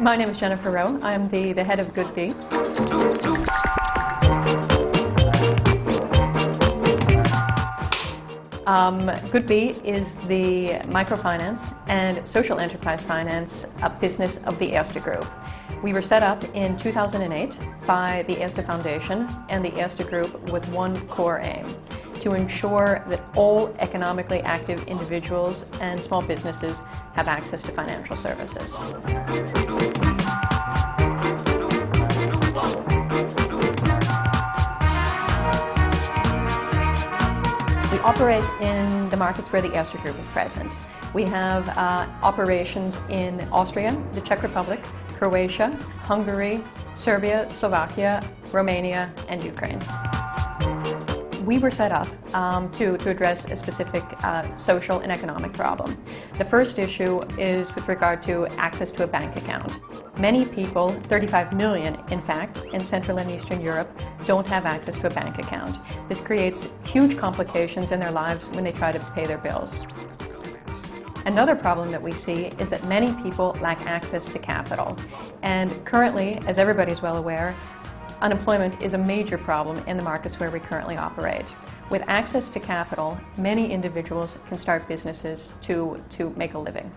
My name is Jennifer Rowe. I'm the, the head of Good Bee. Um, is the microfinance and social enterprise finance uh, business of the Erste Group. We were set up in 2008 by the Erste Foundation and the Erste Group with one core aim to ensure that all economically active individuals and small businesses have access to financial services. We operate in the markets where the Erste Group is present. We have uh, operations in Austria, the Czech Republic, Croatia, Hungary, Serbia, Slovakia, Romania, and Ukraine we were set up um, to, to address a specific uh, social and economic problem. The first issue is with regard to access to a bank account. Many people, 35 million in fact, in Central and Eastern Europe, don't have access to a bank account. This creates huge complications in their lives when they try to pay their bills. Another problem that we see is that many people lack access to capital. And currently, as everybody's well aware, Unemployment is a major problem in the markets where we currently operate. With access to capital, many individuals can start businesses to, to make a living.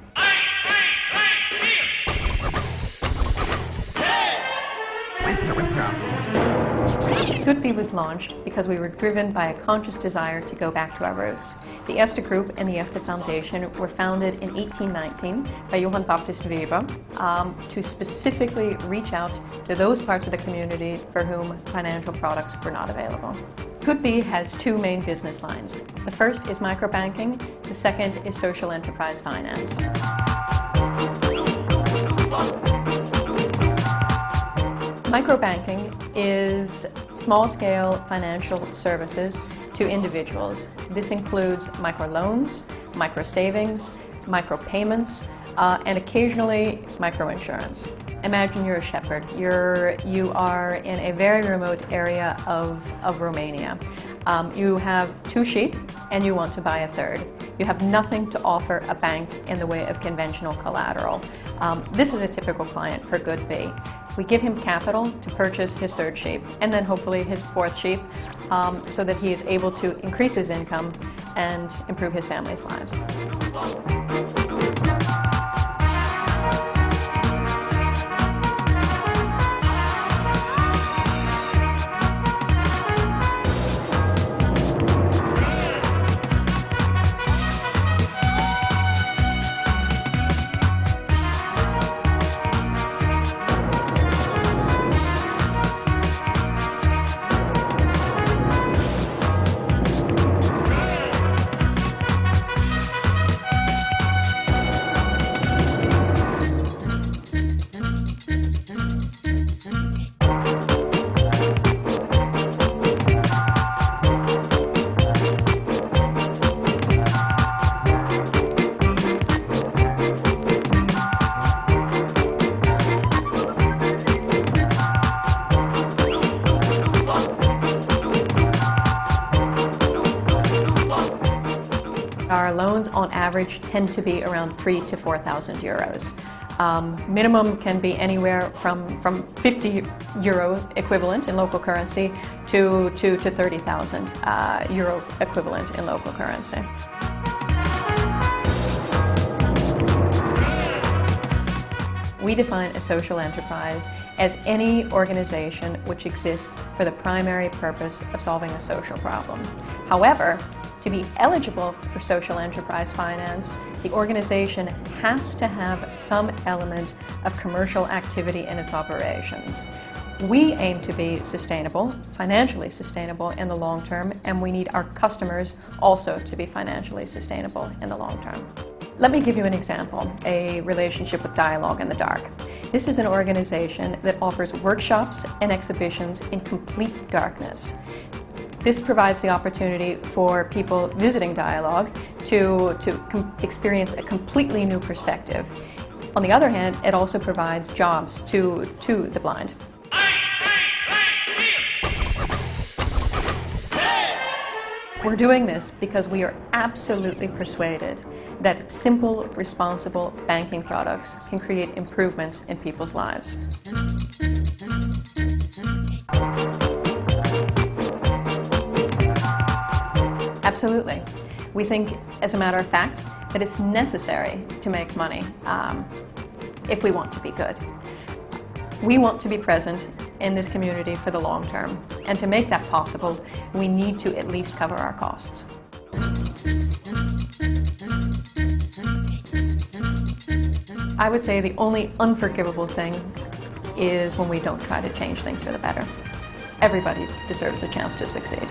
Goodbee was launched because we were driven by a conscious desire to go back to our roots. The Erste Group and the Erste Foundation were founded in 1819 by Johann Baptist Weber um, to specifically reach out to those parts of the community for whom financial products were not available. Goodbee has two main business lines. The first is microbanking, the second is social enterprise finance. Microbanking is small-scale financial services to individuals. This includes microloans, micro-savings, micropayments, uh, and occasionally microinsurance. Imagine you're a shepherd. You're, you are in a very remote area of, of Romania. Um, you have two sheep and you want to buy a third. You have nothing to offer a bank in the way of conventional collateral. Um, this is a typical client for Goodbee. We give him capital to purchase his third sheep and then hopefully his fourth sheep um, so that he is able to increase his income and improve his family's lives. Loans on average tend to be around three to 4,000 euros. Um, minimum can be anywhere from, from 50 euro equivalent in local currency to, to, to 30,000 uh, euro equivalent in local currency. We define a social enterprise as any organization which exists for the primary purpose of solving a social problem. However, to be eligible for social enterprise finance, the organization has to have some element of commercial activity in its operations. We aim to be sustainable, financially sustainable in the long term, and we need our customers also to be financially sustainable in the long term. Let me give you an example, a relationship with Dialogue in the Dark. This is an organization that offers workshops and exhibitions in complete darkness. This provides the opportunity for people visiting Dialogue to, to experience a completely new perspective. On the other hand, it also provides jobs to, to the blind. We're doing this because we are absolutely persuaded that simple, responsible banking products can create improvements in people's lives. Absolutely. We think, as a matter of fact, that it's necessary to make money um, if we want to be good. We want to be present in this community for the long term, and to make that possible, we need to at least cover our costs. I would say the only unforgivable thing is when we don't try to change things for the better. Everybody deserves a chance to succeed.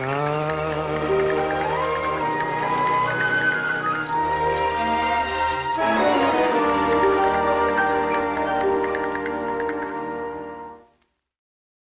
Uh...